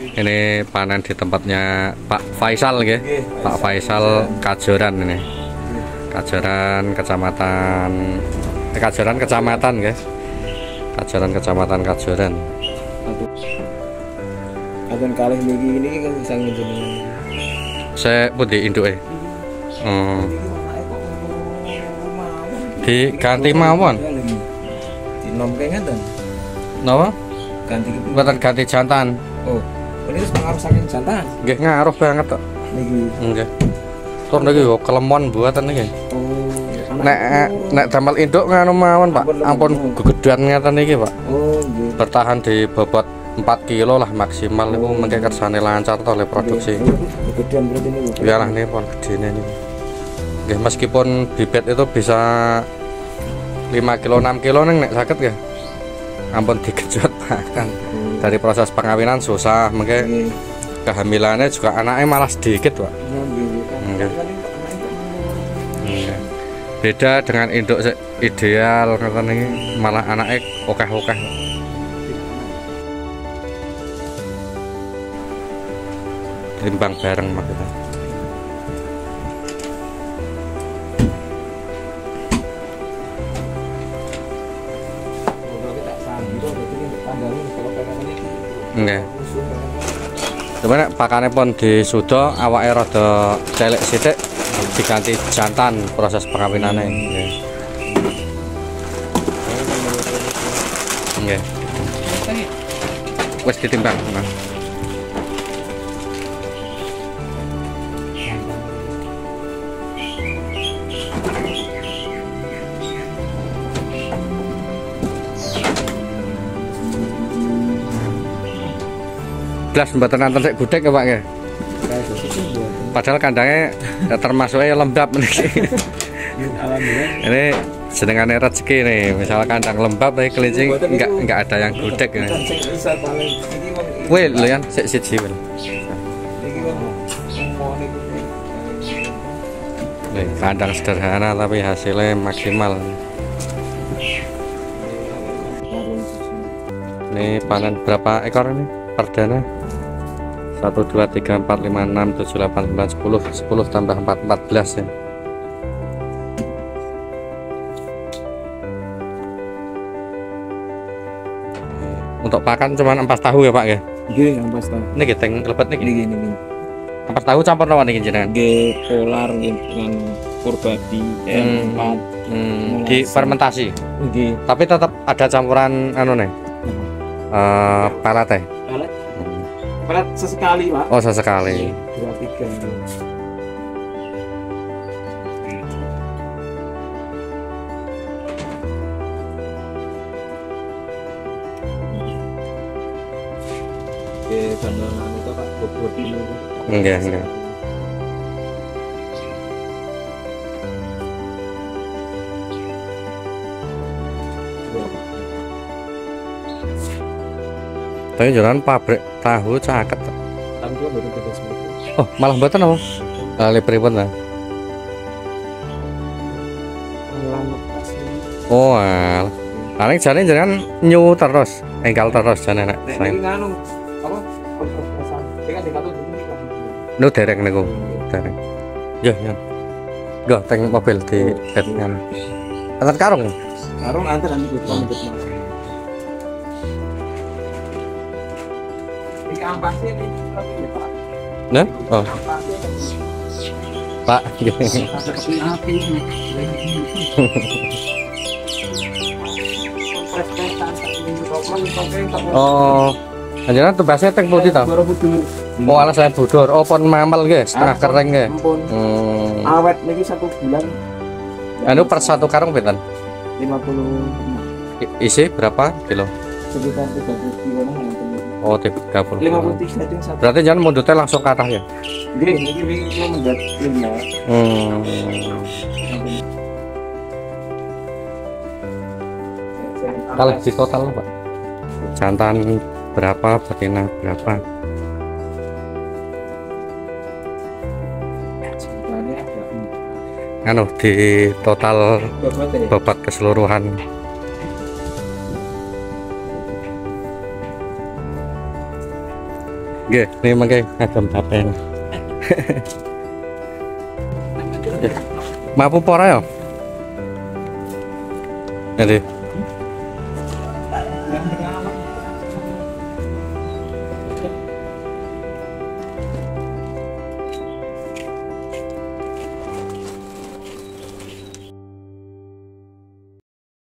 Ini panen di tempatnya Pak Faisal. Nggih, Pak Faisal Kajoran ini. Kajoran Kecamatan eh, Kajoran Kecamatan nggih. Kajoran Kecamatan Kajoran. Kapan kalih niki niki kan sang jenengan. Saya putih induke. Hmm. Diganti mawon. Dinom ngeten. Napa? Ganti ganti jantan. Oh. Ini pengaruh saking jantan. Nggih ngaruh banget kok. Niki. Nggih. Tur niki yo kelemon buatan niki. Oh. Nek nek damel induk nganu mawon, Pak. Ampun gegedan ngeten iki, Pak. Oh, nggih. Bertahan di bobot 4 kilo lah maksimal niku mengke kersane lancar to oleh produksi. Kegedean berarti niku. Ya lah nih pon gedene niku. Nggih meskipun bibit itu bisa 5 kilo 6 kilo neng nek sakit ya. Ampun digejot makan. Dari proses pengawinan susah, mengke Nggih. kehamilannya juga anaknya malah sedikit, Pak. Itu Iya. Beda dengan induk ideal ngoten iki malah anaknya okeh-okeh. Timbang bareng maksudnya. Nggih. Musuh barang. Cuma nek pakane pun disuda awake rada celek sithik diganti jantan proses pengawinane. Nggih. Nggih. Wis ditimbang. Nah. Belas mboten nanten sik gudeg ya Pak buat. Padahal kandangnya ya termasuknya lembab niki. Ini senengane rezeki nih. Misal kandang lembab tapi kelinci enggak enggak ada yang gudeg ini. Wong Wih, lho yan sik siji wih. Kandang sederhana tapi hasilnya maksimal. Ini panen berapa ekor ini? Perdana? 1 2 3 4 5 6 7 8 9 10 10 tambah 4 14 ya. Untuk pakan cuman ampas tahu ya Pak ya. Nggih, yang pas tahu. Ini kita lepet nih. Niki niki. Ampas tahu campur nawan nih jenengan. Nggih, polar nggih dengan purbadi Hmm. M4. Hmm, di fermentasi. Nggih. Tapi tetap ada campuran anu nih. Eh pelet teh. Pelet sesekali, Pak. Oh sesekali. Dua tiga. Oke, anu itu Pak, bubur dulu. Enggak, enggak. Tapi jalan pabrik tahu caket. Oh, malah mboten apa? Lali? Lamuk kasih. Oh, alah. Paling jane jenengan nyu terus, enggal terus jane nek Nek saya. ini nganu apa? Kan. Nu dereng niku, dereng. Yo, yo. Go, teng mobil di bed nganu. Antar karung. Karung antar nanti gue ampasnya ya Pak. Nah, oh, Pak. Oh, jenengan tebasnya teng putih ta? Baru budur. Oh, alas saya budur. Oh, pon mamel nggih, setengah kering. Ampun. Hmm. Awet niki satu bulan Anu per satu karung pinten? 50 I- Isi berapa kilo? Sekitar 30 kilo nang ngeten. Oh, 30. 53 ting satu. Berarti jangan mundutnya langsung kathah ya. Nggih, niki niki kula mendat lima. Hmm. Kalau di total Pak. Jantan berapa, betina berapa? Anu di total ya? bobot keseluruhan. Nggih, ini mangke ngagem tapen. Mampu apa ora ya? Pertama